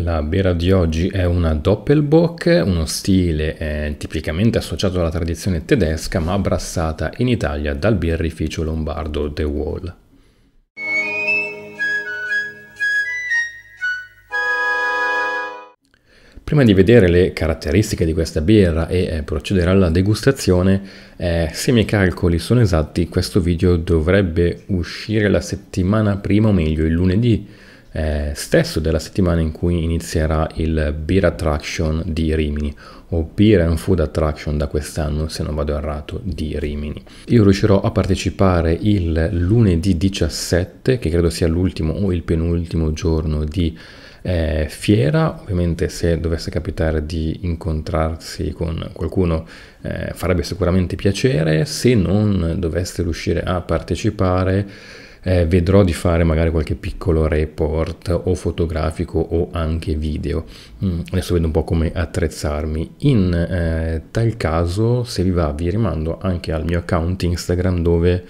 La birra di oggi è una Doppelbock, uno stile eh, tipicamente associato alla tradizione tedesca ma abbrassata in Italia dal birrificio lombardo The Wall. Prima di vedere le caratteristiche di questa birra e eh, procedere alla degustazione, eh, se i miei calcoli sono esatti, questo video dovrebbe uscire la settimana prima, o meglio il lunedì eh, stesso della settimana in cui inizierà il Beer Attraction di Rimini o Beer and Food Attraction da quest'anno se non vado errato di Rimini. Io riuscirò a partecipare il lunedì 17 che credo sia l'ultimo o il penultimo giorno di eh, fiera, ovviamente se dovesse capitare di incontrarsi con qualcuno eh, farebbe sicuramente piacere, se non doveste riuscire a partecipare eh, vedrò di fare magari qualche piccolo report o fotografico o anche video. Mm, adesso vedo un po' come attrezzarmi. In eh, tal caso, se vi va, vi rimando anche al mio account Instagram dove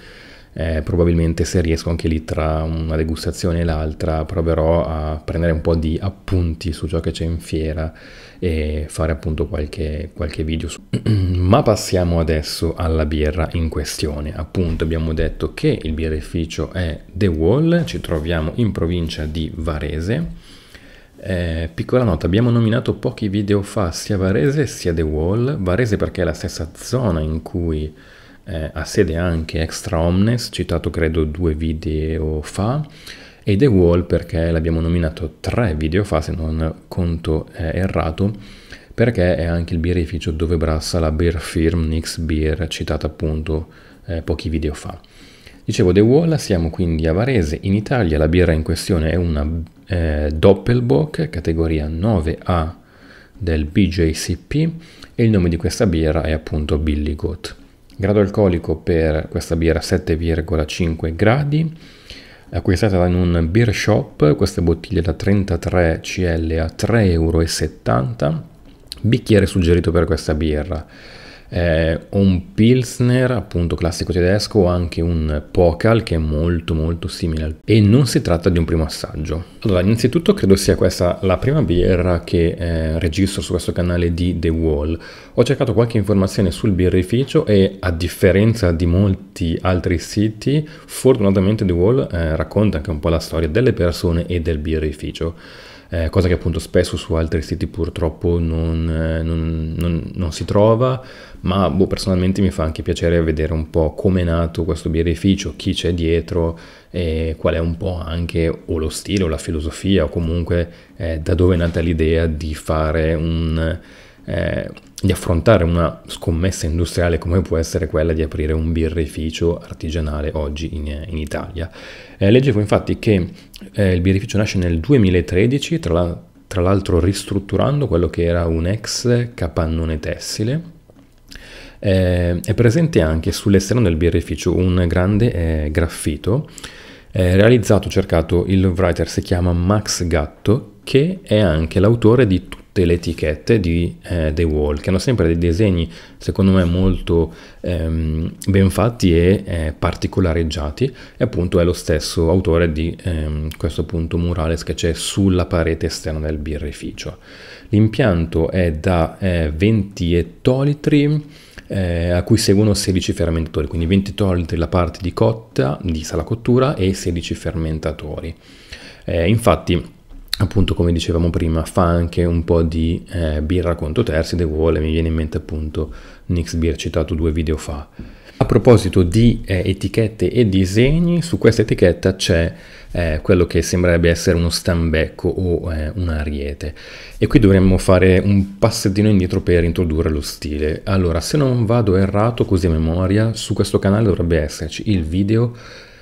eh, probabilmente se riesco anche lì tra una degustazione e l'altra proverò a prendere un po' di appunti su ciò che c'è in fiera e fare appunto qualche, qualche video. Ma passiamo adesso alla birra in questione. Appunto abbiamo detto che il birrificio è The Wall, ci troviamo in provincia di Varese. Eh, piccola nota, abbiamo nominato pochi video fa sia Varese sia The Wall. Varese perché è la stessa zona in cui eh, ha sede anche Extra Omnes, citato credo due video fa, e The Wall perché l'abbiamo nominato tre video fa, se non conto eh, errato, perché è anche il birrificio dove brassa la beer firm Nix Beer, citata appunto eh, pochi video fa. Dicevo The Wall, siamo quindi a Varese, in Italia la birra in questione è una eh, Doppelbock, categoria 9A del BJCP e il nome di questa birra è appunto Billy Goat. Grado alcolico per questa birra 7,5 gradi, acquistata in un beer shop, questa bottiglia da 33 cl a 3,70 euro, bicchiere suggerito per questa birra eh, un Pilsner, appunto classico tedesco, o anche un Pokal che è molto molto simile. E non si tratta di un primo assaggio. Allora, innanzitutto credo sia questa la prima birra che eh, registro su questo canale di The Wall. Ho cercato qualche informazione sul birrificio e a differenza di molti altri siti, fortunatamente The Wall eh, racconta anche un po' la storia delle persone e del birrificio eh, cosa che appunto spesso su altri siti purtroppo non, eh, non, non, non si trova, ma boh, personalmente mi fa anche piacere vedere un po' come è nato questo birrificio, chi c'è dietro e qual è un po' anche o lo stile o la filosofia o comunque eh, da dove è nata l'idea di fare un eh, di affrontare una scommessa industriale come può essere quella di aprire un birrificio artigianale oggi in, in Italia. Eh, leggevo infatti che eh, il birrificio nasce nel 2013, tra, la, tra l'altro ristrutturando quello che era un ex capannone tessile. Eh, è presente anche sull'esterno del birrificio un grande eh, graffito eh, realizzato, cercato, il writer si chiama Max Gatto, che è anche l'autore di tutte le etichette di eh, The Wall, che hanno sempre dei disegni, secondo me, molto ehm, ben fatti e eh, particolareggiati, e appunto è lo stesso autore di ehm, questo appunto murales che c'è sulla parete esterna del birrificio. L'impianto è da 20 eh, ettolitri, eh, a cui seguono 16 fermentatori, quindi 20 ettolitri la parte di cotta, di sala cottura e 16 fermentatori. Eh, infatti appunto come dicevamo prima fa anche un po' di eh, birra conto terzi The Wall mi viene in mente appunto Nix Beer citato due video fa a proposito di eh, etichette e disegni su questa etichetta c'è eh, quello che sembrerebbe essere uno stambecco o eh, un ariete. E qui dovremmo fare un passettino indietro per introdurre lo stile. Allora se non vado errato così a memoria su questo canale dovrebbe esserci il video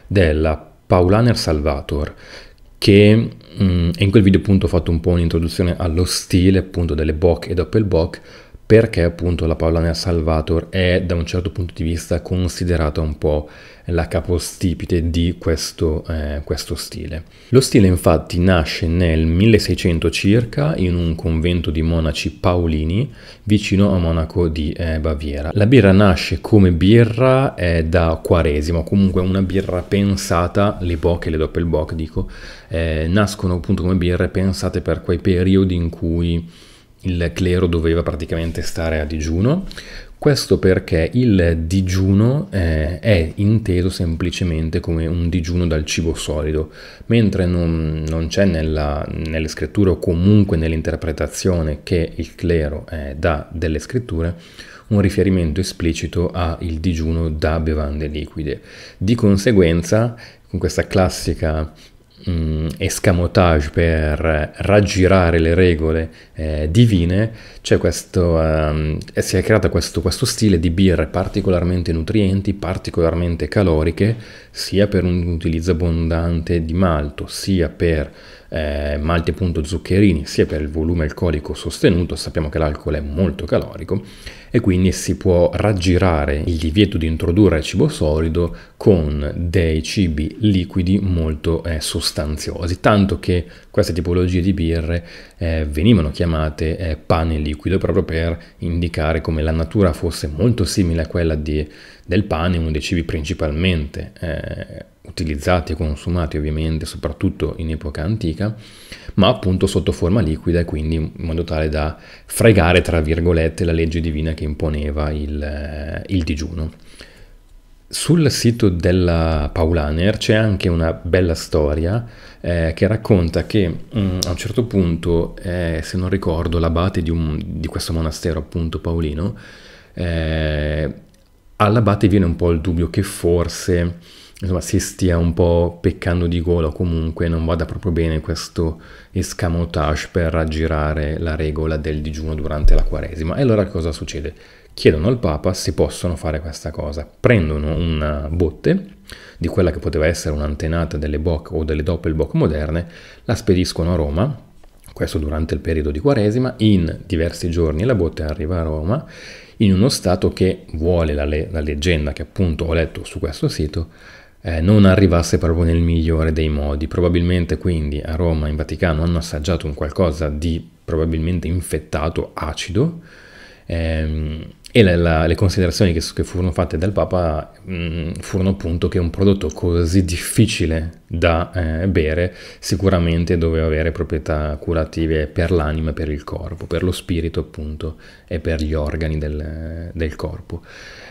della Paulaner Salvator che mh, mm, in quel video appunto ho fatto un po' un'introduzione allo stile appunto delle Bock e Doppelbock perché appunto la Paulaner Salvator è da un certo punto di vista considerata un po' la capostipite di questo, eh, questo, stile. Lo stile infatti nasce nel 1600 circa in un convento di monaci paolini vicino a Monaco di eh, Baviera. La birra nasce come birra eh, da quaresima, comunque una birra pensata, le bock e le doppelbock dico, eh, nascono appunto come birre pensate per quei periodi in cui il clero doveva praticamente stare a digiuno. Questo perché il digiuno eh, è inteso semplicemente come un digiuno dal cibo solido, mentre non, non c'è nella, nelle scritture o comunque nell'interpretazione che il clero eh, dà delle scritture un riferimento esplicito al digiuno da bevande liquide. Di conseguenza, con questa classica mh, mm, escamotage per raggirare le regole eh, divine, c'è questo, um, si è creato questo, questo stile di birre particolarmente nutrienti, particolarmente caloriche, sia per un utilizzo abbondante di malto, sia per eh, zuccherini, sia per il volume alcolico sostenuto, sappiamo che l'alcol è molto calorico, e quindi si può raggirare il divieto di introdurre cibo solido con dei cibi liquidi molto eh, sostanziosi, tanto che queste tipologie di birre eh, venivano chiamate eh, pane liquido proprio per indicare come la natura fosse molto simile a quella di, del pane, uno dei cibi principalmente eh, utilizzati e consumati ovviamente soprattutto in epoca antica, ma appunto sotto forma liquida e quindi in modo tale da fregare tra virgolette la legge divina che imponeva il, eh, il digiuno. Sul sito della Paulaner c'è anche una bella storia eh, che racconta che mh, mm, a un certo punto, eh, se non ricordo, l'abate di, un, di, questo monastero appunto paolino, eh, all'abate viene un po' il dubbio che forse insomma, si stia un po' peccando di gola o comunque non vada proprio bene questo escamotage per raggirare la regola del digiuno durante la quaresima. E allora cosa succede? Chiedono al Papa se possono fare questa cosa. Prendono una botte di quella che poteva essere un'antenata delle Bock o delle Doppelbock moderne, la spediscono a Roma, questo durante il periodo di Quaresima, in diversi giorni la botte arriva a Roma in uno stato che vuole la, le- la leggenda che appunto ho letto su questo sito, eh, non arrivasse proprio nel migliore dei modi. Probabilmente quindi a Roma, in Vaticano, hanno assaggiato un qualcosa di probabilmente infettato, acido, ehm, e la, la, le considerazioni che, che, furono fatte dal Papa mh, mm, furono appunto che un prodotto così difficile da eh, bere sicuramente doveva avere proprietà curative per l'anima per il corpo, per lo spirito appunto e per gli organi del, del corpo.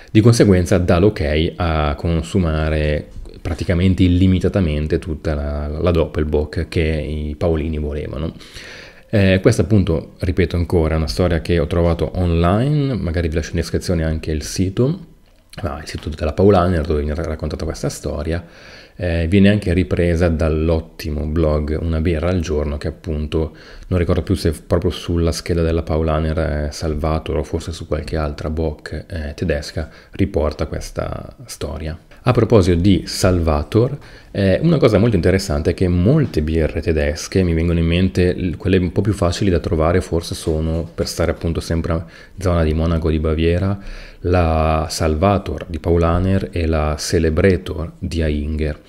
Di conseguenza dà l'ok a consumare praticamente illimitatamente tutta la, la Doppelbock che i Paolini volevano. Eh, questa appunto, ripeto ancora, è una storia che ho trovato online, magari vi lascio in descrizione anche il sito, ah, il sito della Paulaner dove viene raccontata questa storia, eh, viene anche ripresa dall'ottimo blog Una birra al giorno che appunto, non ricordo più se proprio sulla scheda della Paulaner eh, Salvator o forse su qualche altra bock eh, tedesca, riporta questa storia. A proposito di Salvator, eh, una cosa molto interessante è che molte birre tedesche, mi vengono in mente quelle un po' più facili da trovare, forse sono, per stare appunto sempre in zona di Monaco di Baviera, la Salvator di Paulaner e la Celebrator di Ainger.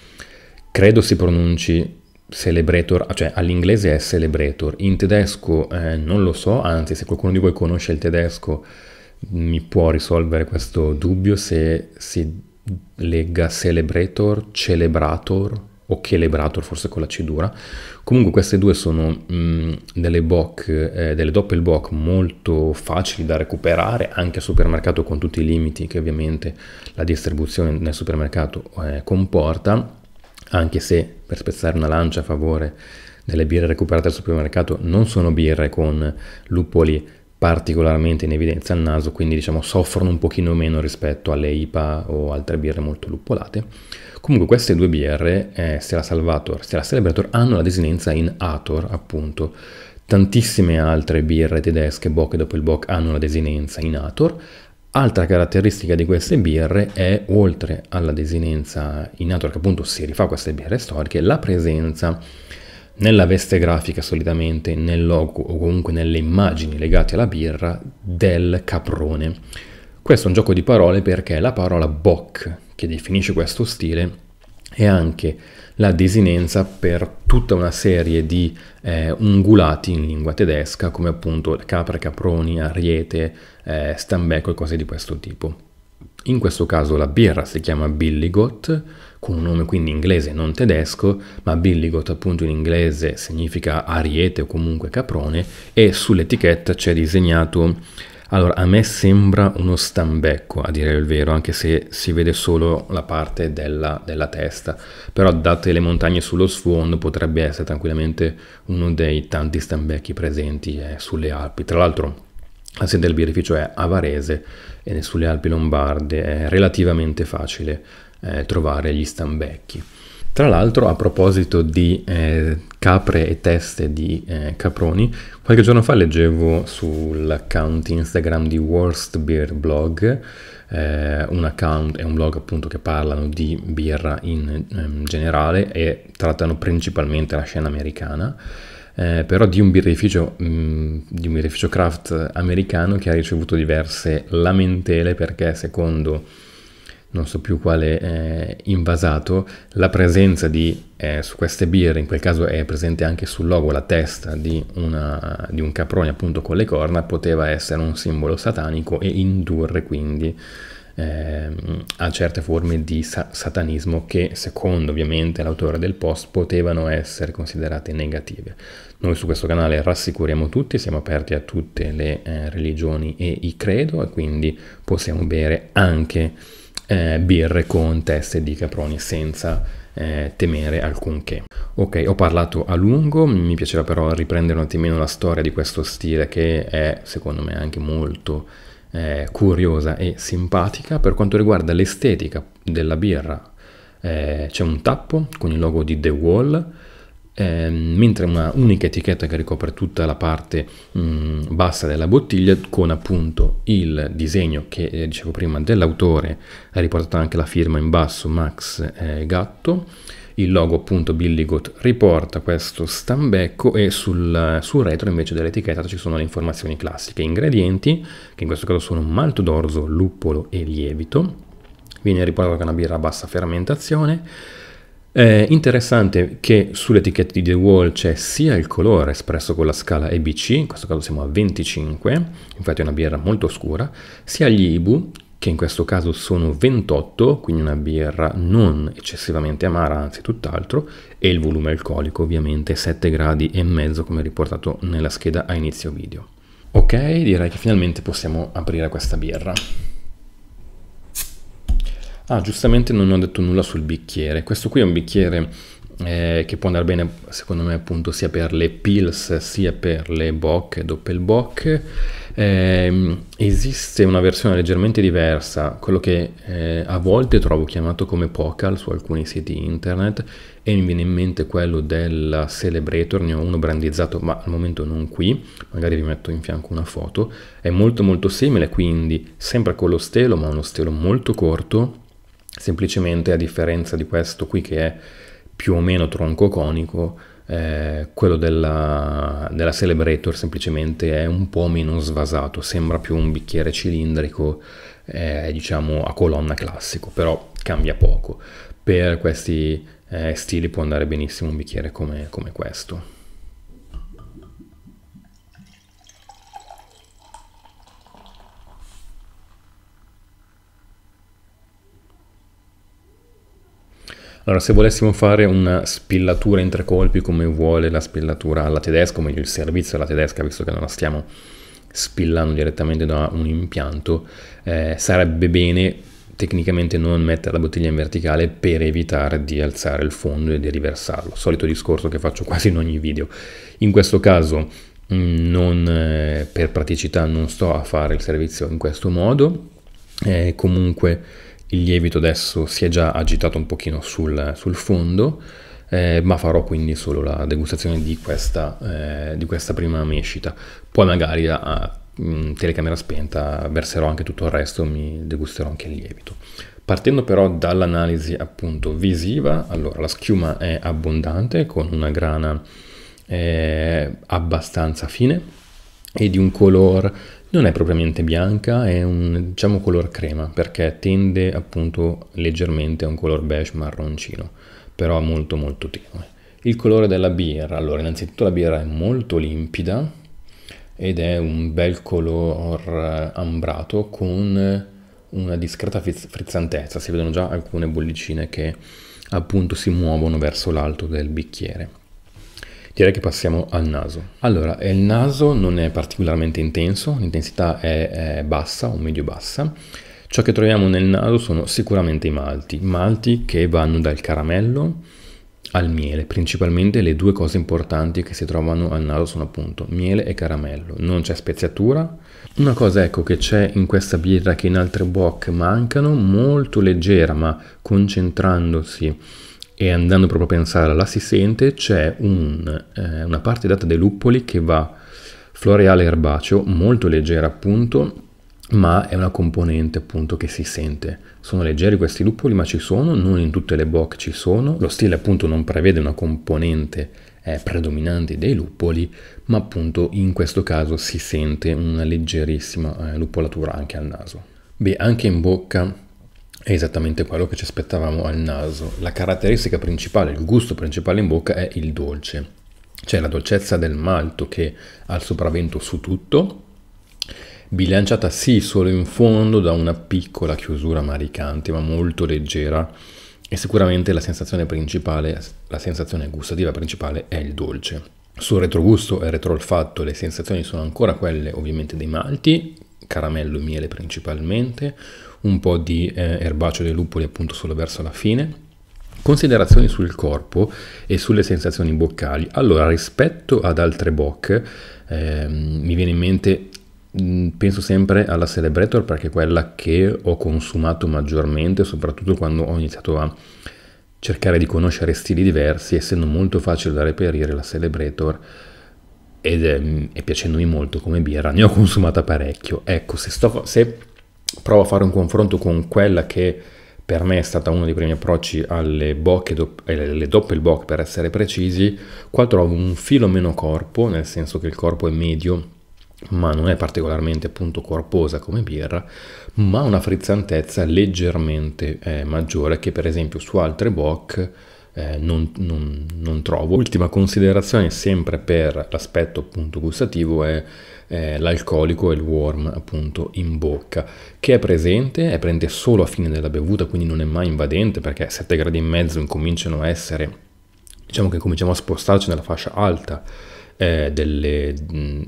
Credo si pronunci Celebrator, cioè all'inglese è Celebrator, in tedesco eh, non lo so, anzi se qualcuno di voi conosce il tedesco mi può risolvere questo dubbio se si legga Celebrator, Celebrator o Celebrator, forse con la C dura. Comunque queste due sono mh, mm, delle bock, eh, delle doppelbock molto facili da recuperare anche al supermercato con tutti i limiti che ovviamente la distribuzione nel supermercato eh, comporta, anche se per spezzare una lancia a favore delle birre recuperate al supermercato non sono birre con luppoli particolarmente in evidenza al naso, quindi diciamo soffrono un pochino meno rispetto alle IPA o altre birre molto luppolate. Comunque queste due birre, eh, sia la Salvator sia la Celebrator, hanno la desinenza in Ator, appunto. Tantissime altre birre tedesche, Bock e dopo il Bock, hanno la desinenza in Ator. Altra caratteristica di queste birre è, oltre alla desinenza in Ator, che appunto si rifà a queste birre storiche, la presenza nella veste grafica solitamente, nel logo o comunque nelle immagini legate alla birra del caprone. Questo è un gioco di parole perché la parola Bock, che definisce questo stile, è anche la desinenza per tutta una serie di eh, ungulati in lingua tedesca, come appunto capre, caproni, ariete, eh, stambecco e cose di questo tipo. In questo caso la birra si chiama Billigot, con un nome quindi inglese non tedesco, ma Billigot appunto in inglese significa ariete o comunque caprone e sull'etichetta c'è disegnato allora, a me sembra uno stambecco, a dire il vero, anche se si vede solo la parte della, della, testa, però date le montagne sullo sfondo potrebbe essere tranquillamente uno dei tanti stambecchi presenti eh, sulle Alpi. Tra l'altro la sede del birrificio è a Varese e sulle Alpi Lombarde è relativamente facile eh, trovare gli stambecchi. Tra l'altro, a proposito di eh, capre e teste di eh, caproni, qualche giorno fa leggevo sull'account Instagram di Worst Beer Blog, eh, un account e un blog appunto che parlano di birra in ehm, generale e trattano principalmente la scena americana. Eh, però di un birrificio, mh, mm, di un birrificio craft americano che ha ricevuto diverse lamentele perché secondo non so più quale eh, invasato, la presenza di, eh, su queste birre, in quel caso è presente anche sul logo la testa di, una, di, un caprone appunto con le corna, poteva essere un simbolo satanico e indurre quindi eh, a certe forme di sa- satanismo che secondo ovviamente l'autore del post potevano essere considerate negative. Noi su questo canale rassicuriamo tutti, siamo aperti a tutte le eh, religioni e i credo e quindi possiamo bere anche eh, birre con teste di caproni senza eh, temere alcunché. Ok, ho parlato a lungo, mi piaceva però riprendere un attimino la storia di questo stile che è secondo me anche molto eh, curiosa e simpatica. Per quanto riguarda l'estetica della birra, eh, c'è un tappo con il logo di The Wall eh, mentre una unica etichetta che ricopre tutta la parte mh, mm, bassa della bottiglia con appunto il disegno che eh, dicevo prima dell'autore, è riportata anche la firma in basso Max eh, Gatto, il logo appunto Billigot riporta questo stambecco e sul, sul retro invece dell'etichetta ci sono le informazioni classiche, ingredienti che in questo caso sono malto d'orzo, luppolo e lievito, viene è una birra a bassa fermentazione, è interessante che sull'etichetta di The Wall c'è sia il colore espresso con la scala EBC, in questo caso siamo a 25, infatti è una birra molto scura, sia gli IBU, che in questo caso sono 28, quindi una birra non eccessivamente amara, anzi tutt'altro, e il volume alcolico ovviamente 7 gradi e mezzo come riportato nella scheda a inizio video. Ok, direi che finalmente possiamo aprire questa birra. Ah, giustamente non ho detto nulla sul bicchiere. Questo qui è un bicchiere eh, che può andare bene, secondo me, appunto, sia per le pills sia per le bock, doppelbock. Eh, esiste una versione leggermente diversa, quello che eh, a volte trovo chiamato come Pocal su alcuni siti internet e mi viene in mente quello della Celebrator, ne ho uno brandizzato ma al momento non qui, magari vi metto in fianco una foto, è molto molto simile quindi sempre con lo stelo ma uno stelo molto corto semplicemente a differenza di questo qui che è più o meno tronco conico, eh, quello della, della, Celebrator semplicemente è un po' meno svasato, sembra più un bicchiere cilindrico, eh, diciamo a colonna classico, però cambia poco. Per questi eh, stili può andare benissimo un bicchiere come, come questo. Allora, se volessimo fare una spillatura in tre colpi come vuole la spillatura alla tedesca, o meglio il servizio alla tedesca, visto che non la stiamo spillando direttamente da un impianto, eh, sarebbe bene tecnicamente non mettere la bottiglia in verticale per evitare di alzare il fondo e di riversarlo. Solito discorso che faccio quasi in ogni video. In questo caso mm, non, eh, per praticità non sto a fare il servizio in questo modo, eh, comunque il lievito adesso si è già agitato un pochino sul, sul fondo, eh, ma farò quindi solo la degustazione di questa, eh, di questa prima mescita. Poi magari a, a telecamera spenta verserò anche tutto il resto, mi degusterò anche il lievito. Partendo però dall'analisi appunto visiva, allora la schiuma è abbondante con una grana eh, abbastanza fine e di un colore non è propriamente bianca, è un diciamo color crema perché tende appunto leggermente a un color beige marroncino, però molto molto tenue. Il colore della birra, allora innanzitutto la birra è molto limpida ed è un bel color ambrato con una discreta frizzantezza, si vedono già alcune bollicine che appunto si muovono verso l'alto del bicchiere. Direi che passiamo al naso. Allora, il naso non è particolarmente intenso, l'intensità è, è bassa o medio-bassa. Ciò che troviamo nel naso sono sicuramente i malti, malti che vanno dal caramello al miele. Principalmente le due cose importanti che si trovano al naso sono appunto miele e caramello. Non c'è speziatura. Una cosa ecco che c'è in questa birra che in altre bock mancano, molto leggera ma concentrandosi e andando proprio a pensare alla si sente, c'è un, eh, una parte data dei luppoli che va floreale erbaceo, molto leggera appunto, ma è una componente appunto che si sente. Sono leggeri questi luppoli, ma ci sono, non in tutte le boc ci sono. Lo stile appunto non prevede una componente eh, predominante dei luppoli, ma appunto in questo caso si sente una leggerissima eh, luppolatura anche al naso. Beh, anche in bocca è esattamente quello che ci aspettavamo al naso. La caratteristica principale, il gusto principale in bocca è il dolce. C'è la dolcezza del malto che ha il sopravvento su tutto, bilanciata sì solo in fondo da una piccola chiusura maricante ma molto leggera e sicuramente la sensazione principale, la sensazione gustativa principale è il dolce. Sul retrogusto e retroolfatto le sensazioni sono ancora quelle ovviamente dei malti, caramello e miele principalmente, un po' di eh, erbaceo dei luppoli appunto solo verso la fine. Considerazioni sul corpo e sulle sensazioni boccali. Allora, rispetto ad altre boc, eh, mi viene in mente, mm, penso sempre alla Celebrator perché è quella che ho consumato maggiormente, soprattutto quando ho iniziato a cercare di conoscere stili diversi, essendo molto facile da reperire la Celebrator ed è, è piacendomi molto come birra, ne ho consumata parecchio. Ecco, se, sto, se provo a fare un confronto con quella che per me è stata uno dei primi approcci alle bocche, alle eh, doppelbock per essere precisi, qua trovo un filo meno corpo, nel senso che il corpo è medio, ma non è particolarmente appunto corposa come birra, ma una frizzantezza leggermente eh, maggiore che per esempio su altre bock eh, non, non, non, trovo. Ultima considerazione sempre per l'aspetto appunto gustativo è eh, l'alcolico e il warm appunto in bocca. Che è presente, è presente solo a fine della bevuta quindi non è mai invadente perché a 7 gradi e mezzo incominciano a essere diciamo che cominciamo a spostarci nella fascia alta eh, delle, mh,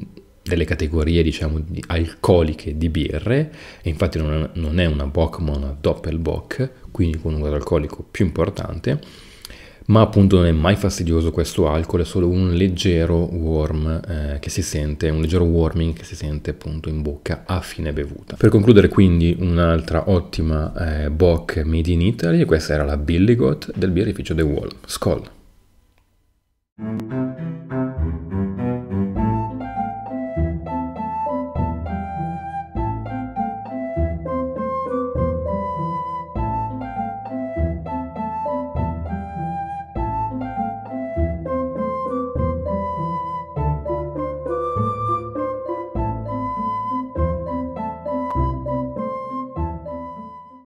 delle categorie diciamo di alcoliche di birre. E infatti non è, non è una Bock ma una Doppelbock quindi con un grado alcolico più importante ma appunto non è mai fastidioso questo alcol, è solo un leggero warm eh, che si sente, un leggero warming che si sente appunto in bocca a fine bevuta. Per concludere quindi un'altra ottima eh, Bock made in Italy, questa era la Billy Goat del birrificio The Wall. Skoll!